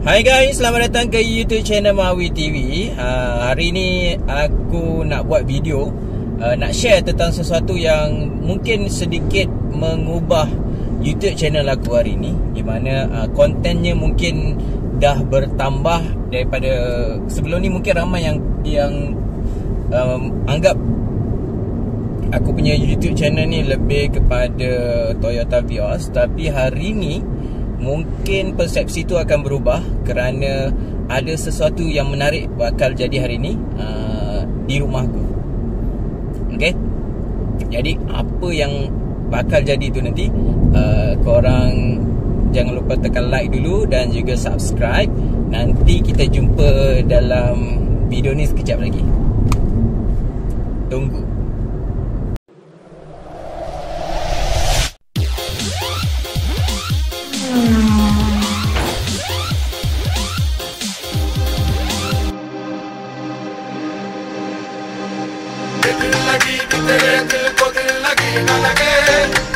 Hai guys, selamat datang ke YouTube channel Mawi TV. Ha, hari ni aku nak buat video uh, nak share tentang sesuatu yang mungkin sedikit mengubah YouTube channel aku hari ni di mana uh, kontennya mungkin dah bertambah daripada sebelum ni mungkin ramai yang yang um, anggap aku punya YouTube channel ni lebih kepada Toyota Vios tapi hari ni mungkin persepsi tu akan berubah kerana ada sesuatu yang menarik bakal jadi hari ni uh, di rumahku. Okey. Jadi apa yang bakal jadi tu nanti uh, korang jangan lupa tekan like dulu dan juga subscribe. Nanti kita jumpa dalam video ni sekejap lagi. Tunggu. Dil lagi, dil lagi, dil lagi, dil lagi,